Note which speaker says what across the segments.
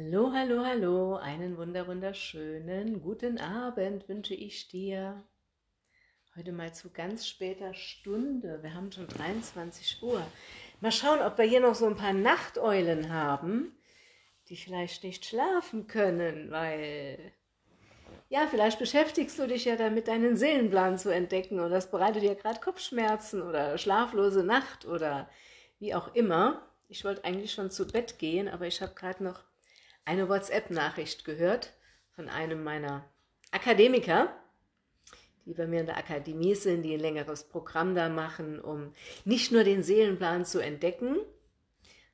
Speaker 1: Hallo, hallo, hallo, einen wunder wunderschönen guten Abend wünsche ich dir. Heute mal zu ganz später Stunde. Wir haben schon 23 Uhr. Mal schauen, ob wir hier noch so ein paar Nachteulen haben, die vielleicht nicht schlafen können, weil ja, vielleicht beschäftigst du dich ja damit, deinen Seelenplan zu entdecken oder das bereitet dir gerade Kopfschmerzen oder schlaflose Nacht oder wie auch immer. Ich wollte eigentlich schon zu Bett gehen, aber ich habe gerade noch eine WhatsApp-Nachricht gehört von einem meiner Akademiker, die bei mir in der Akademie sind, die ein längeres Programm da machen, um nicht nur den Seelenplan zu entdecken,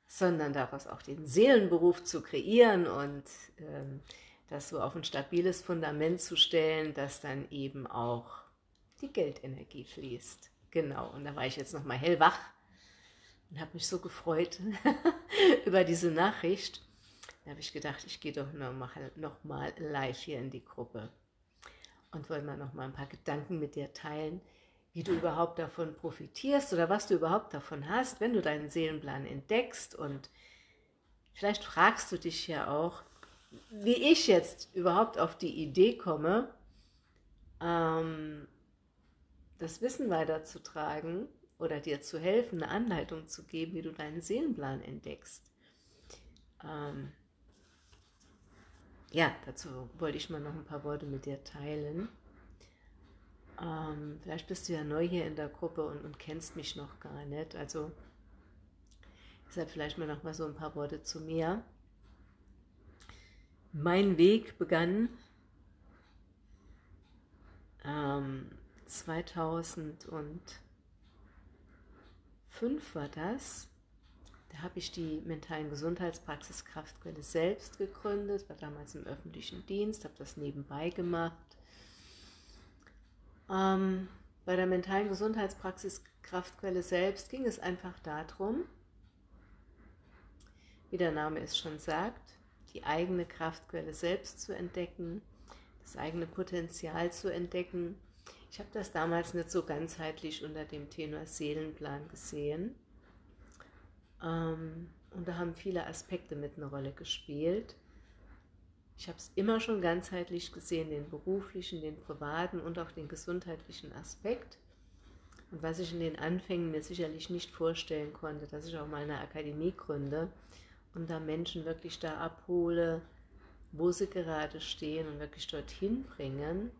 Speaker 1: sondern daraus auch den Seelenberuf zu kreieren und ähm, das so auf ein stabiles Fundament zu stellen, dass dann eben auch die Geldenergie fließt. Genau, und da war ich jetzt nochmal hellwach und habe mich so gefreut über diese Nachricht. Da habe ich gedacht, ich gehe doch noch mal, noch mal live hier in die Gruppe und wollte mal noch mal ein paar Gedanken mit dir teilen, wie du überhaupt davon profitierst oder was du überhaupt davon hast, wenn du deinen Seelenplan entdeckst und vielleicht fragst du dich ja auch, wie ich jetzt überhaupt auf die Idee komme, ähm, das Wissen weiterzutragen oder dir zu helfen, eine Anleitung zu geben, wie du deinen Seelenplan entdeckst. Ähm, ja, dazu wollte ich mal noch ein paar Worte mit dir teilen. Ähm, vielleicht bist du ja neu hier in der Gruppe und, und kennst mich noch gar nicht. Also deshalb vielleicht mal noch mal so ein paar Worte zu mir. Mein Weg begann ähm, 2005 war das da habe ich die mentalen Gesundheitspraxis Kraftquelle selbst gegründet, war damals im öffentlichen Dienst, habe das nebenbei gemacht. Ähm, bei der mentalen Gesundheitspraxis Kraftquelle selbst ging es einfach darum, wie der Name es schon sagt, die eigene Kraftquelle selbst zu entdecken, das eigene Potenzial zu entdecken. Ich habe das damals nicht so ganzheitlich unter dem Tenor Seelenplan gesehen und da haben viele Aspekte mit eine Rolle gespielt. Ich habe es immer schon ganzheitlich gesehen, den beruflichen, den privaten und auch den gesundheitlichen Aspekt. Und was ich in den Anfängen mir sicherlich nicht vorstellen konnte, dass ich auch mal eine Akademie gründe und da Menschen wirklich da abhole, wo sie gerade stehen und wirklich dorthin bringen,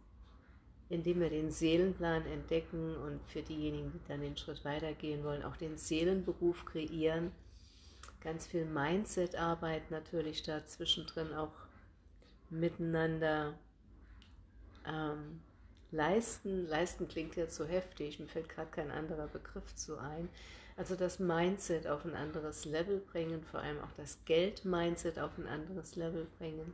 Speaker 1: indem wir den Seelenplan entdecken und für diejenigen, die dann den Schritt weitergehen wollen, auch den Seelenberuf kreieren. Ganz viel Mindset-Arbeit natürlich da zwischendrin auch miteinander ähm, leisten. Leisten klingt jetzt so heftig, mir fällt gerade kein anderer Begriff zu ein. Also das Mindset auf ein anderes Level bringen, vor allem auch das Geld-Mindset auf ein anderes Level bringen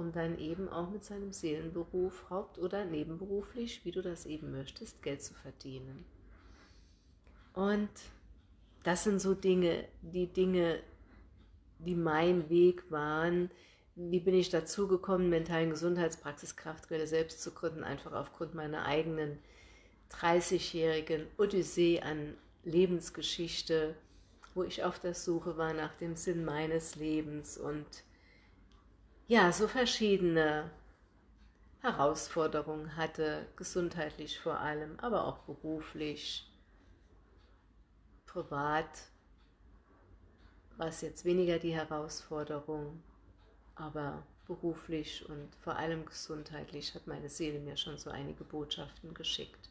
Speaker 1: um dann eben auch mit seinem Seelenberuf haupt- oder nebenberuflich, wie du das eben möchtest, Geld zu verdienen. Und das sind so Dinge, die Dinge, die mein Weg waren. Wie bin ich dazu gekommen, mentalen Gesundheitspraxis Kraftquelle selbst zu gründen, einfach aufgrund meiner eigenen 30-jährigen Odyssee an Lebensgeschichte, wo ich auf der Suche war nach dem Sinn meines Lebens und ja, so verschiedene Herausforderungen hatte, gesundheitlich vor allem, aber auch beruflich, privat war es jetzt weniger die Herausforderung, aber beruflich und vor allem gesundheitlich hat meine Seele mir schon so einige Botschaften geschickt.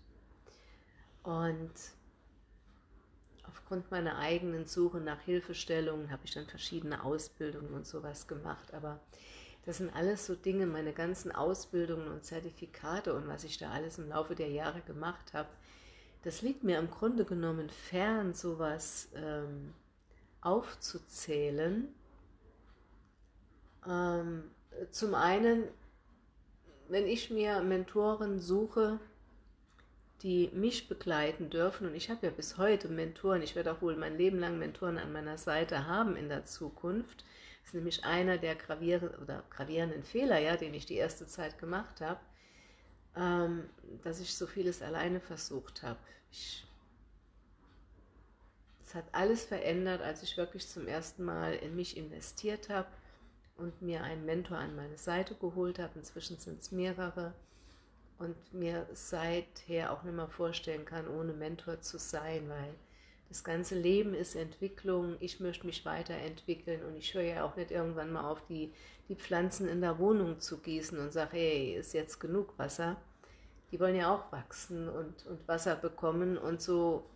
Speaker 1: Und aufgrund meiner eigenen Suche nach Hilfestellungen habe ich dann verschiedene Ausbildungen und sowas gemacht, aber das sind alles so Dinge, meine ganzen Ausbildungen und Zertifikate und was ich da alles im Laufe der Jahre gemacht habe. Das liegt mir im Grunde genommen fern, sowas ähm, aufzuzählen. Ähm, zum einen, wenn ich mir Mentoren suche, die mich begleiten dürfen, und ich habe ja bis heute Mentoren, ich werde auch wohl mein Leben lang Mentoren an meiner Seite haben in der Zukunft, ist nämlich einer der gravierenden, oder gravierenden Fehler, ja, den ich die erste Zeit gemacht habe, ähm, dass ich so vieles alleine versucht habe. es hat alles verändert, als ich wirklich zum ersten Mal in mich investiert habe, und mir einen Mentor an meine Seite geholt habe. Inzwischen sind es mehrere und mir seither auch nicht mehr vorstellen kann, ohne Mentor zu sein, weil das ganze Leben ist Entwicklung, ich möchte mich weiterentwickeln und ich höre ja auch nicht irgendwann mal auf, die, die Pflanzen in der Wohnung zu gießen und sage, hey, ist jetzt genug Wasser. Die wollen ja auch wachsen und, und Wasser bekommen und so,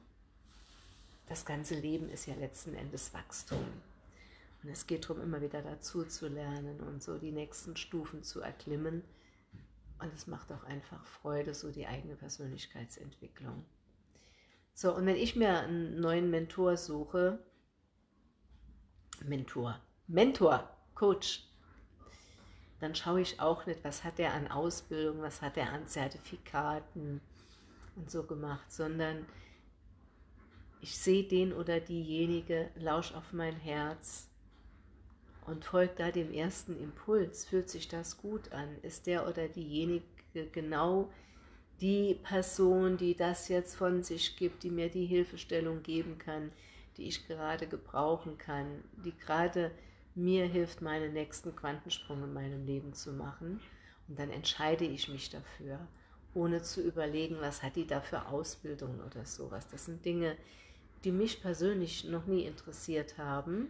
Speaker 1: das ganze Leben ist ja letzten Endes Wachstum. Und es geht darum, immer wieder dazu zu lernen und so die nächsten Stufen zu erklimmen. Und es macht auch einfach Freude, so die eigene Persönlichkeitsentwicklung. So, und wenn ich mir einen neuen Mentor suche, Mentor, Mentor, Coach, dann schaue ich auch nicht, was hat er an Ausbildung, was hat er an Zertifikaten und so gemacht, sondern ich sehe den oder diejenige, lausch auf mein Herz und folge da dem ersten Impuls. Fühlt sich das gut an? Ist der oder diejenige genau die Person, die das jetzt von sich gibt, die mir die Hilfestellung geben kann, die ich gerade gebrauchen kann, die gerade mir hilft, meinen nächsten Quantensprung in meinem Leben zu machen. Und dann entscheide ich mich dafür, ohne zu überlegen, was hat die da für Ausbildung oder sowas. Das sind Dinge, die mich persönlich noch nie interessiert haben.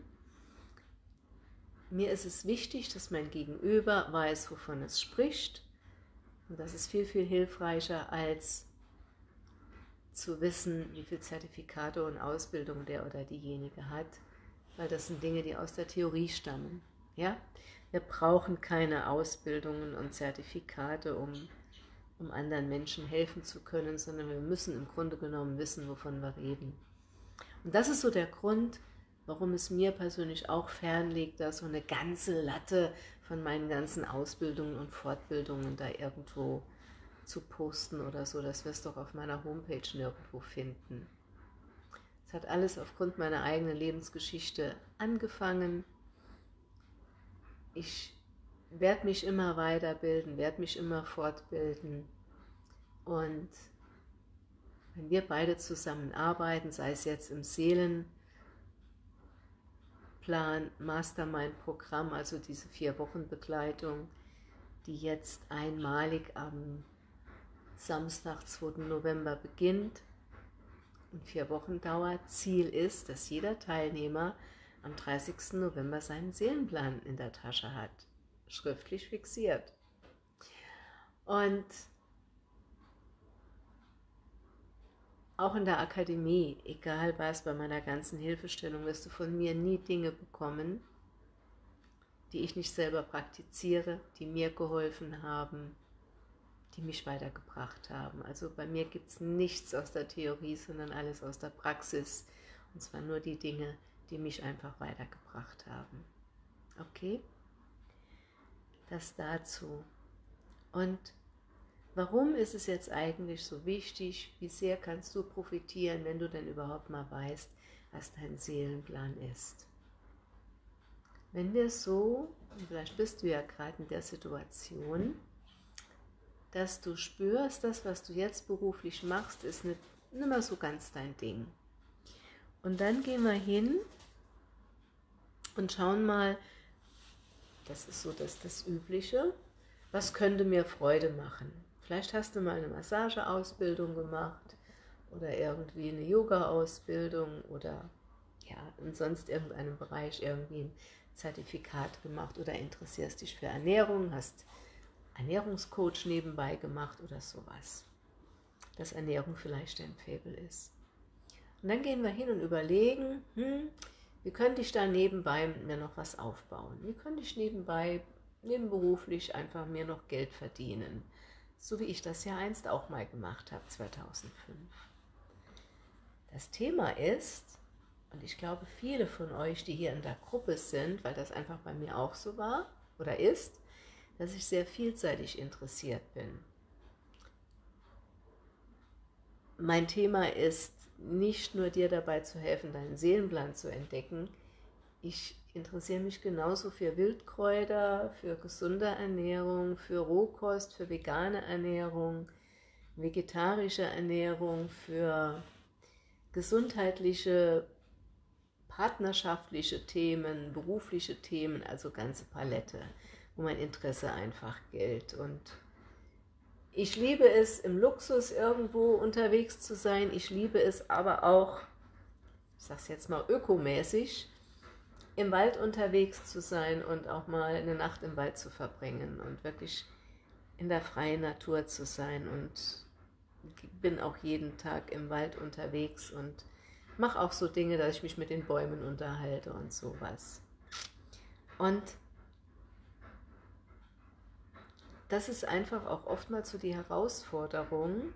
Speaker 1: Mir ist es wichtig, dass mein Gegenüber weiß, wovon es spricht und das ist viel, viel hilfreicher als zu wissen, wie viele Zertifikate und Ausbildung der oder diejenige hat, weil das sind Dinge, die aus der Theorie stammen. Ja? Wir brauchen keine Ausbildungen und Zertifikate, um, um anderen Menschen helfen zu können, sondern wir müssen im Grunde genommen wissen, wovon wir reden. Und das ist so der Grund, warum es mir persönlich auch fernliegt, da so eine ganze Latte von meinen ganzen Ausbildungen und Fortbildungen da irgendwo zu posten oder so. Das wirst du auch auf meiner Homepage nirgendwo finden. Es hat alles aufgrund meiner eigenen Lebensgeschichte angefangen. Ich werde mich immer weiterbilden, werde mich immer fortbilden. Und wenn wir beide zusammenarbeiten, sei es jetzt im Seelen- Plan Mastermind-Programm, also diese vier Wochen Begleitung, die jetzt einmalig am Samstag, 2. November beginnt und vier Wochen dauert. Ziel ist, dass jeder Teilnehmer am 30. November seinen Seelenplan in der Tasche hat, schriftlich fixiert. Und Auch in der Akademie, egal was, bei meiner ganzen Hilfestellung, wirst du von mir nie Dinge bekommen, die ich nicht selber praktiziere, die mir geholfen haben, die mich weitergebracht haben. Also bei mir gibt es nichts aus der Theorie, sondern alles aus der Praxis. Und zwar nur die Dinge, die mich einfach weitergebracht haben. Okay? Das dazu. Und Warum ist es jetzt eigentlich so wichtig? Wie sehr kannst du profitieren, wenn du denn überhaupt mal weißt, was dein Seelenplan ist? Wenn wir so, vielleicht bist du ja gerade in der Situation, dass du spürst, das, was du jetzt beruflich machst, ist nicht, nicht mehr so ganz dein Ding. Und dann gehen wir hin und schauen mal, das ist so das, das Übliche, was könnte mir Freude machen? Vielleicht hast du mal eine Massageausbildung gemacht oder irgendwie eine Yoga-Ausbildung oder ja, in sonst irgendeinem Bereich irgendwie ein Zertifikat gemacht oder interessierst dich für Ernährung, hast Ernährungscoach nebenbei gemacht oder sowas. Dass Ernährung vielleicht dein Faible ist. Und dann gehen wir hin und überlegen, hm, wie könnte ich da nebenbei mir noch was aufbauen? Wie könnte ich nebenbei, nebenberuflich einfach mir noch Geld verdienen? So wie ich das ja einst auch mal gemacht habe, 2005. Das Thema ist, und ich glaube viele von euch, die hier in der Gruppe sind, weil das einfach bei mir auch so war oder ist, dass ich sehr vielseitig interessiert bin. Mein Thema ist nicht nur dir dabei zu helfen, deinen Seelenplan zu entdecken, ich interessiere mich genauso für Wildkräuter, für gesunde Ernährung, für Rohkost, für vegane Ernährung, vegetarische Ernährung, für gesundheitliche partnerschaftliche Themen, berufliche Themen, also ganze Palette, wo mein Interesse einfach gilt. Und ich liebe es, im Luxus irgendwo unterwegs zu sein. Ich liebe es aber auch, ich sage es jetzt mal ökomäßig, im Wald unterwegs zu sein und auch mal eine Nacht im Wald zu verbringen und wirklich in der freien Natur zu sein. Und bin auch jeden Tag im Wald unterwegs und mache auch so Dinge, dass ich mich mit den Bäumen unterhalte und sowas. Und das ist einfach auch oftmals so die Herausforderung,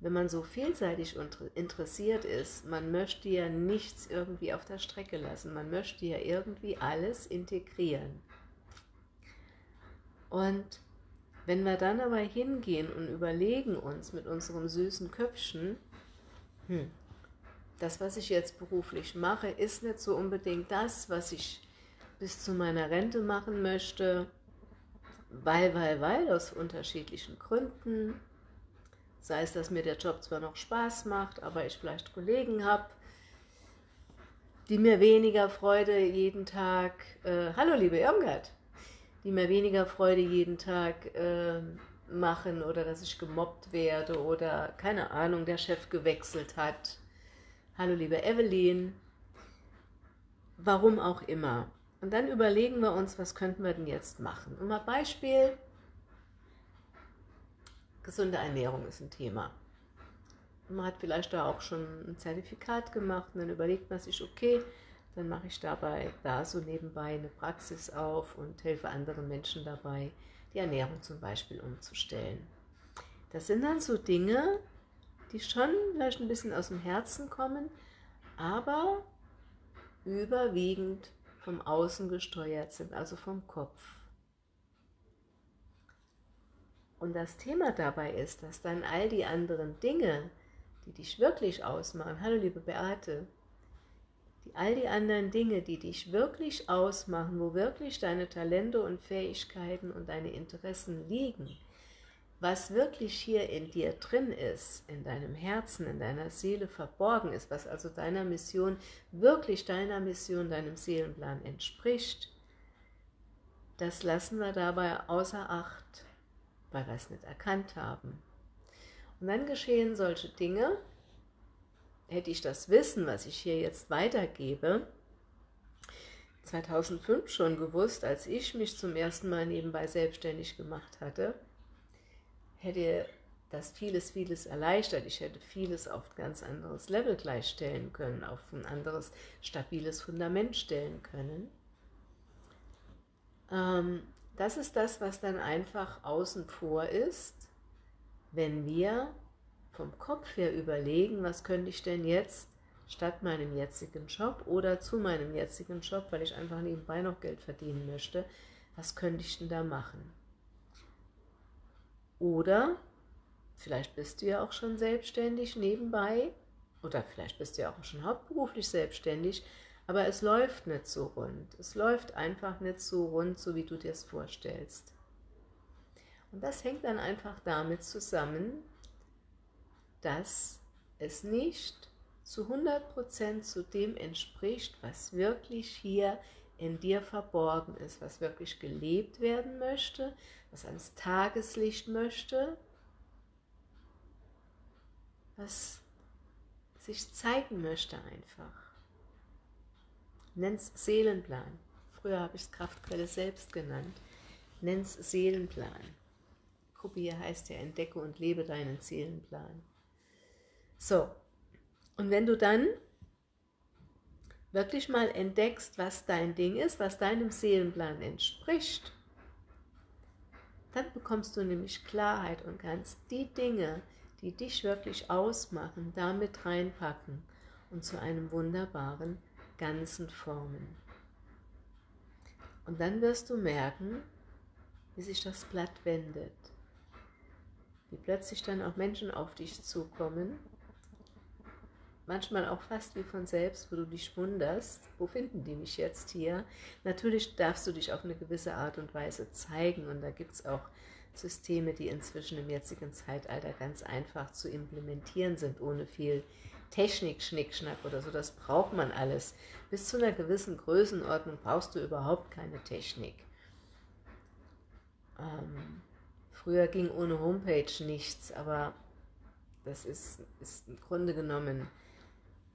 Speaker 1: wenn man so vielseitig interessiert ist, man möchte ja nichts irgendwie auf der Strecke lassen, man möchte ja irgendwie alles integrieren. Und wenn wir dann aber hingehen und überlegen uns mit unserem süßen Köpfchen, hm, das, was ich jetzt beruflich mache, ist nicht so unbedingt das, was ich bis zu meiner Rente machen möchte, weil, weil, weil, aus unterschiedlichen Gründen. Sei es, dass mir der Job zwar noch Spaß macht, aber ich vielleicht Kollegen habe, die mir weniger Freude jeden Tag, äh, hallo liebe Irmgard, die mir weniger Freude jeden Tag äh, machen oder dass ich gemobbt werde oder keine Ahnung, der Chef gewechselt hat. Hallo liebe Evelyn, warum auch immer. Und dann überlegen wir uns, was könnten wir denn jetzt machen. Und mal Beispiel, gesunde Ernährung ist ein Thema. Man hat vielleicht da auch schon ein Zertifikat gemacht und dann überlegt man sich, okay, dann mache ich dabei da so nebenbei eine Praxis auf und helfe anderen Menschen dabei, die Ernährung zum Beispiel umzustellen. Das sind dann so Dinge, die schon vielleicht ein bisschen aus dem Herzen kommen, aber überwiegend vom Außen gesteuert sind, also vom Kopf. Und das Thema dabei ist, dass dann all die anderen Dinge, die dich wirklich ausmachen, hallo liebe Beate, die, all die anderen Dinge, die dich wirklich ausmachen, wo wirklich deine Talente und Fähigkeiten und deine Interessen liegen, was wirklich hier in dir drin ist, in deinem Herzen, in deiner Seele verborgen ist, was also deiner Mission, wirklich deiner Mission, deinem Seelenplan entspricht, das lassen wir dabei außer Acht, weil wir es nicht erkannt haben. Und dann geschehen solche Dinge, hätte ich das Wissen, was ich hier jetzt weitergebe, 2005 schon gewusst, als ich mich zum ersten Mal nebenbei selbstständig gemacht hatte, hätte das vieles, vieles erleichtert. Ich hätte vieles auf ein ganz anderes Level gleichstellen können, auf ein anderes, stabiles Fundament stellen können. Ähm, das ist das, was dann einfach außen vor ist, wenn wir vom Kopf her überlegen, was könnte ich denn jetzt statt meinem jetzigen Job oder zu meinem jetzigen Job, weil ich einfach nebenbei noch Geld verdienen möchte, was könnte ich denn da machen? Oder vielleicht bist du ja auch schon selbstständig nebenbei oder vielleicht bist du ja auch schon hauptberuflich selbstständig, aber es läuft nicht so rund. Es läuft einfach nicht so rund, so wie du dir es vorstellst. Und das hängt dann einfach damit zusammen, dass es nicht zu 100% zu dem entspricht, was wirklich hier in dir verborgen ist, was wirklich gelebt werden möchte, was ans Tageslicht möchte, was sich zeigen möchte einfach. Nenn's Seelenplan. Früher habe ich es Kraftquelle selbst genannt. Nenn's Seelenplan. Kubia heißt ja, entdecke und lebe deinen Seelenplan. So, und wenn du dann wirklich mal entdeckst, was dein Ding ist, was deinem Seelenplan entspricht, dann bekommst du nämlich Klarheit und kannst die Dinge, die dich wirklich ausmachen, damit reinpacken und zu einem wunderbaren Ganzen formen. Und dann wirst du merken, wie sich das Blatt wendet, wie plötzlich dann auch Menschen auf dich zukommen manchmal auch fast wie von selbst, wo du dich wunderst, wo finden die mich jetzt hier? Natürlich darfst du dich auf eine gewisse Art und Weise zeigen und da gibt es auch Systeme, die inzwischen im jetzigen Zeitalter ganz einfach zu implementieren sind, ohne viel Technik-Schnickschnack oder so, das braucht man alles. Bis zu einer gewissen Größenordnung brauchst du überhaupt keine Technik. Ähm, früher ging ohne Homepage nichts, aber das ist, ist im Grunde genommen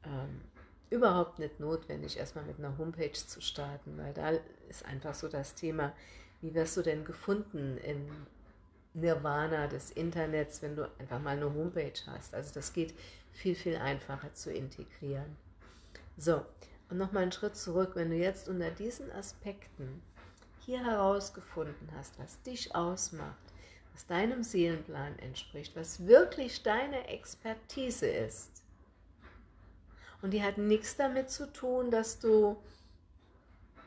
Speaker 1: ähm, überhaupt nicht notwendig, erstmal mit einer Homepage zu starten, weil da ist einfach so das Thema, wie wirst du denn gefunden im Nirvana des Internets, wenn du einfach mal eine Homepage hast. Also das geht viel, viel einfacher zu integrieren. So, und nochmal einen Schritt zurück, wenn du jetzt unter diesen Aspekten hier herausgefunden hast, was dich ausmacht, was deinem Seelenplan entspricht, was wirklich deine Expertise ist. Und die hat nichts damit zu tun, dass du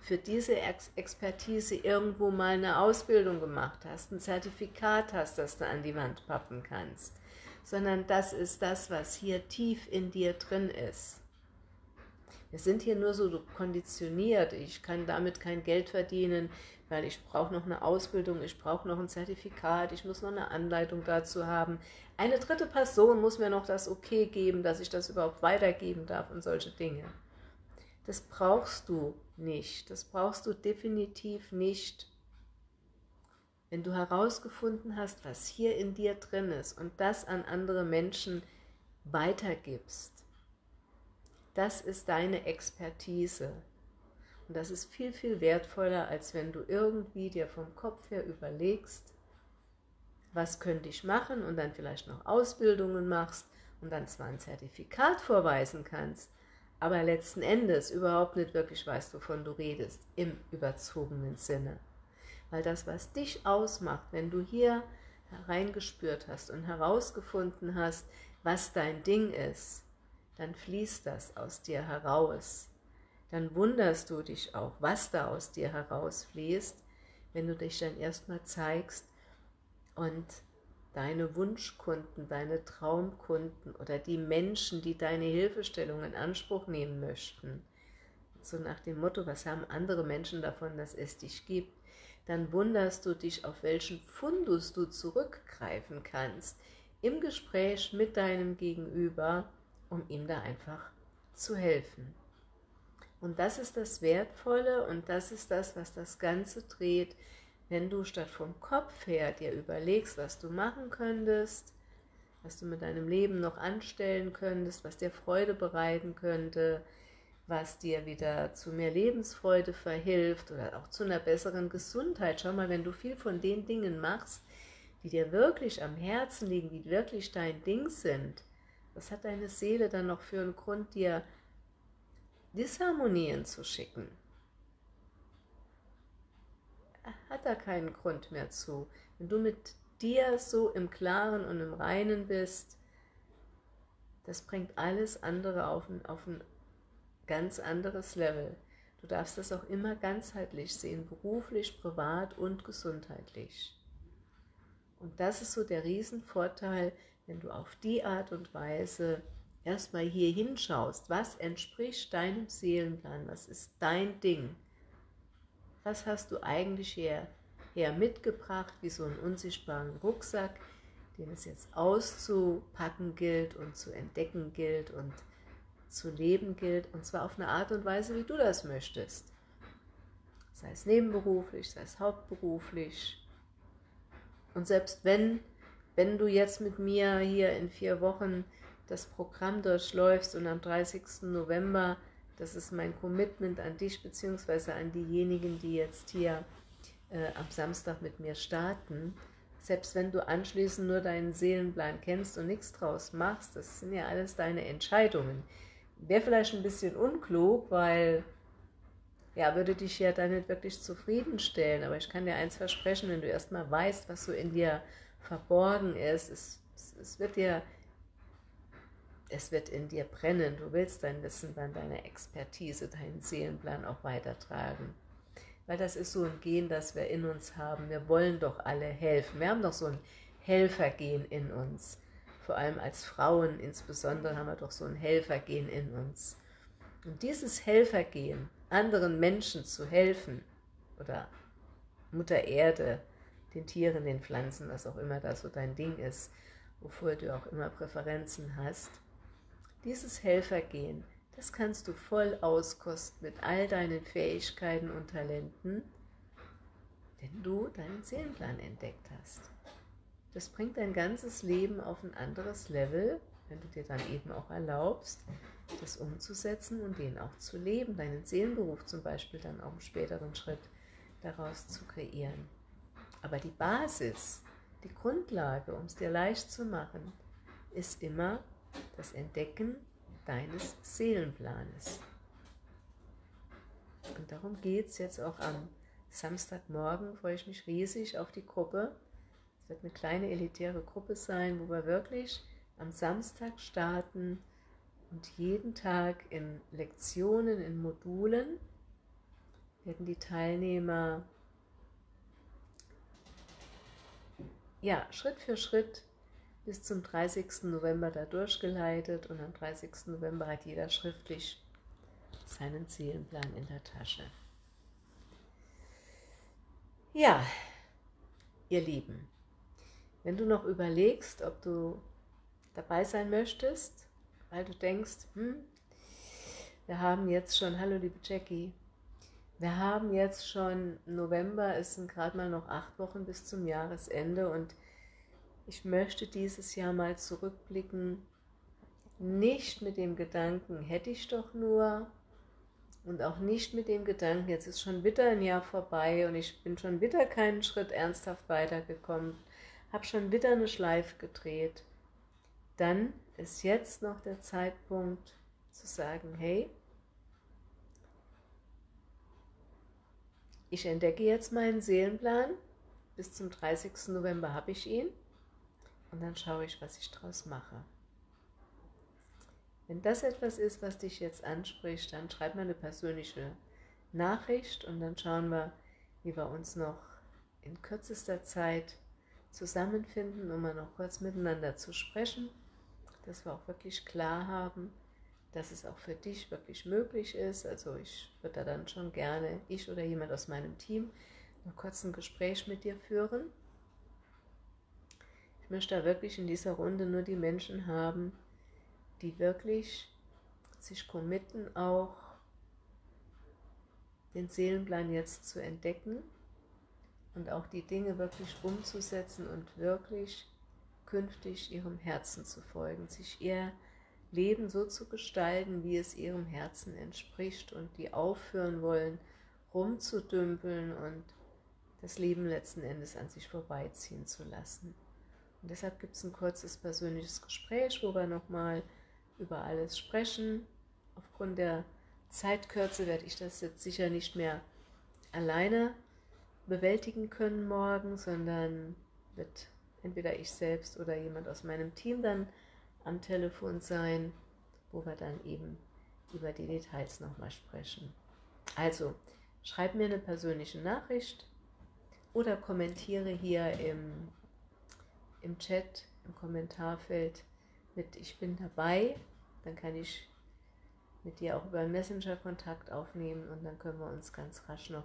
Speaker 1: für diese Ex Expertise irgendwo mal eine Ausbildung gemacht hast, ein Zertifikat hast, das du an die Wand pappen kannst, sondern das ist das, was hier tief in dir drin ist. Wir sind hier nur so konditioniert, ich kann damit kein Geld verdienen, weil ich brauche noch eine Ausbildung, ich brauche noch ein Zertifikat, ich muss noch eine Anleitung dazu haben. Eine dritte Person muss mir noch das Okay geben, dass ich das überhaupt weitergeben darf und solche Dinge. Das brauchst du nicht, das brauchst du definitiv nicht. Wenn du herausgefunden hast, was hier in dir drin ist und das an andere Menschen weitergibst, das ist deine Expertise. Und das ist viel, viel wertvoller, als wenn du irgendwie dir vom Kopf her überlegst, was könnte ich machen und dann vielleicht noch Ausbildungen machst und dann zwar ein Zertifikat vorweisen kannst, aber letzten Endes überhaupt nicht wirklich weißt, wovon du redest, im überzogenen Sinne. Weil das, was dich ausmacht, wenn du hier hereingespürt hast und herausgefunden hast, was dein Ding ist, dann fließt das aus dir heraus. Dann wunderst du dich auch, was da aus dir herausfließt, wenn du dich dann erstmal zeigst und deine Wunschkunden, deine Traumkunden oder die Menschen, die deine Hilfestellung in Anspruch nehmen möchten, so nach dem Motto, was haben andere Menschen davon, dass es dich gibt, dann wunderst du dich, auf welchen Fundus du zurückgreifen kannst im Gespräch mit deinem Gegenüber, um ihm da einfach zu helfen. Und das ist das Wertvolle und das ist das, was das Ganze dreht, wenn du statt vom Kopf her dir überlegst, was du machen könntest, was du mit deinem Leben noch anstellen könntest, was dir Freude bereiten könnte, was dir wieder zu mehr Lebensfreude verhilft oder auch zu einer besseren Gesundheit. Schau mal, wenn du viel von den Dingen machst, die dir wirklich am Herzen liegen, die wirklich dein Ding sind, was hat deine Seele dann noch für einen Grund, dir Disharmonien zu schicken. Hat er keinen Grund mehr zu. Wenn du mit dir so im Klaren und im Reinen bist, das bringt alles andere auf auf ganz anderes Level. Du darfst das auch immer ganzheitlich sehen, beruflich, privat und gesundheitlich. Und das ist so der Riesenvorteil, wenn du auf die Art und Weise erstmal hier hinschaust, was entspricht deinem Seelenplan, was ist dein Ding, was hast du eigentlich hier, her mitgebracht, wie so einen unsichtbaren Rucksack, den es jetzt auszupacken gilt und zu entdecken gilt und zu leben gilt, und zwar auf eine Art und Weise, wie du das möchtest. Sei es nebenberuflich, sei es hauptberuflich. Und selbst wenn, wenn du jetzt mit mir hier in vier Wochen das Programm durchläufst und am 30. November, das ist mein Commitment an dich bzw. an diejenigen, die jetzt hier äh, am Samstag mit mir starten, selbst wenn du anschließend nur deinen Seelenplan kennst und nichts draus machst, das sind ja alles deine Entscheidungen. Wäre vielleicht ein bisschen unklug, weil ja, würde dich ja dann nicht wirklich zufriedenstellen, aber ich kann dir eins versprechen, wenn du erstmal weißt, was so in dir verborgen ist, es, es wird dir es wird in dir brennen. Du willst dein Wissen, dann deine Expertise, deinen Seelenplan auch weitertragen. Weil das ist so ein Gen, das wir in uns haben. Wir wollen doch alle helfen. Wir haben doch so ein Helfergen in uns. Vor allem als Frauen insbesondere haben wir doch so ein Helfergen in uns. Und dieses Helfergen, anderen Menschen zu helfen, oder Mutter Erde, den Tieren, den Pflanzen, was auch immer da so dein Ding ist, wofür du auch immer Präferenzen hast, dieses Helfergehen, das kannst du voll auskosten mit all deinen Fähigkeiten und Talenten, wenn du deinen Seelenplan entdeckt hast. Das bringt dein ganzes Leben auf ein anderes Level, wenn du dir dann eben auch erlaubst, das umzusetzen und den auch zu leben, deinen Seelenberuf zum Beispiel dann auch im späteren Schritt daraus zu kreieren. Aber die Basis, die Grundlage, um es dir leicht zu machen, ist immer das Entdecken deines Seelenplanes. Und darum geht es jetzt auch am Samstagmorgen, freue ich mich riesig auf die Gruppe. Es wird eine kleine elitäre Gruppe sein, wo wir wirklich am Samstag starten und jeden Tag in Lektionen, in Modulen werden die Teilnehmer ja, Schritt für Schritt bis zum 30. November da durchgeleitet und am 30. November hat jeder schriftlich seinen Seelenplan in der Tasche. Ja, ihr Lieben, wenn du noch überlegst, ob du dabei sein möchtest, weil du denkst, hm, wir haben jetzt schon, hallo liebe Jackie, wir haben jetzt schon November, es sind gerade mal noch acht Wochen bis zum Jahresende und ich möchte dieses Jahr mal zurückblicken, nicht mit dem Gedanken, hätte ich doch nur, und auch nicht mit dem Gedanken, jetzt ist schon wieder ein Jahr vorbei und ich bin schon wieder keinen Schritt ernsthaft weitergekommen, habe schon wieder eine Schleife gedreht, dann ist jetzt noch der Zeitpunkt zu sagen, hey, ich entdecke jetzt meinen Seelenplan, bis zum 30. November habe ich ihn und dann schaue ich, was ich daraus mache. Wenn das etwas ist, was dich jetzt anspricht, dann schreib mir eine persönliche Nachricht und dann schauen wir, wie wir uns noch in kürzester Zeit zusammenfinden, um mal noch kurz miteinander zu sprechen, dass wir auch wirklich klar haben, dass es auch für dich wirklich möglich ist. Also ich würde da dann schon gerne, ich oder jemand aus meinem Team, noch kurz ein Gespräch mit dir führen ich möchte da wirklich in dieser Runde nur die Menschen haben, die wirklich sich committen, auch den Seelenplan jetzt zu entdecken und auch die Dinge wirklich umzusetzen und wirklich künftig ihrem Herzen zu folgen, sich ihr Leben so zu gestalten, wie es ihrem Herzen entspricht und die aufhören wollen, rumzudümpeln und das Leben letzten Endes an sich vorbeiziehen zu lassen. Und deshalb gibt es ein kurzes persönliches Gespräch, wo wir nochmal über alles sprechen. Aufgrund der Zeitkürze werde ich das jetzt sicher nicht mehr alleine bewältigen können morgen, sondern wird entweder ich selbst oder jemand aus meinem Team dann am Telefon sein, wo wir dann eben über die Details nochmal sprechen. Also, schreib mir eine persönliche Nachricht oder kommentiere hier im im Chat, im Kommentarfeld mit Ich bin dabei. Dann kann ich mit dir auch über Messenger Kontakt aufnehmen und dann können wir uns ganz rasch noch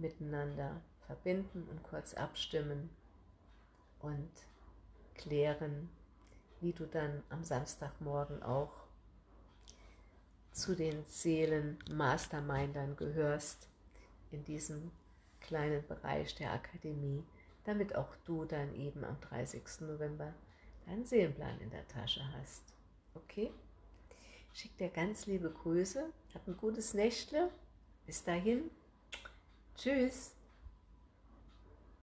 Speaker 1: miteinander verbinden und kurz abstimmen und klären, wie du dann am Samstagmorgen auch zu den Seelen Mastermindern gehörst in diesem kleinen Bereich der Akademie damit auch du dann eben am 30. November deinen Seelenplan in der Tasche hast. Okay? Schick dir ganz liebe Grüße, hab ein gutes Nächtle. Bis dahin. Tschüss.